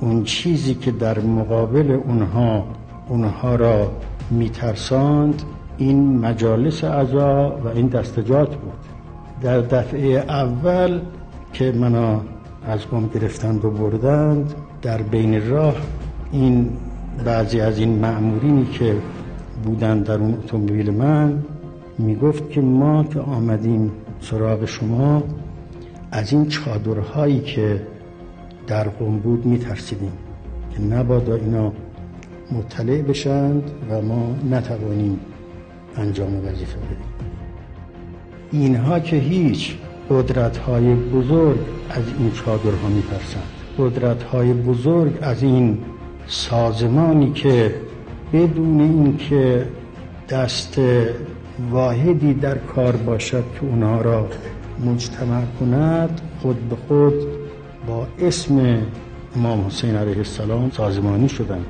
اون چیزی که در مقابل اونها اونها را میترساند این مجالس اعضا و این دستجات بود. در دفعه اول که منو از قوم گرفتند و بردند در بین راه این بعضی از این معمورینی که بودن در اون اتومبیل من می‌گفت که ما که آمدیم سراغ شما از این چادرهایی که در قم بود میترسیدیم که نبادا اینا مطلع بشند و ما نتوانیم انجام وظیفه بدیم. اینها که هیچ قدرت های بزرگ از این چادرها میترسند. قدرت های بزرگ از این سازمانی که بدون اینکه دست واحدی در کار باشد که اونها را مجتمع کند خود به خود با اسم امام حسین علیه السلام سازمانی شدند.